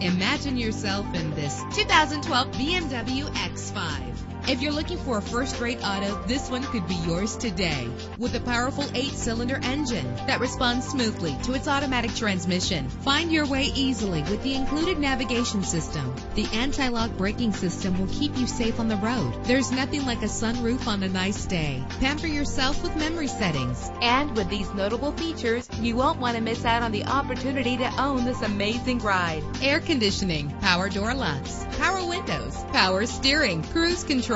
Imagine yourself in this 2012 BMW X5. If you're looking for a first-rate auto, this one could be yours today. With a powerful eight-cylinder engine that responds smoothly to its automatic transmission. Find your way easily with the included navigation system. The anti-lock braking system will keep you safe on the road. There's nothing like a sunroof on a nice day. Pamper yourself with memory settings. And with these notable features, you won't want to miss out on the opportunity to own this amazing ride. Air conditioning, power door locks, power windows, power steering, cruise control,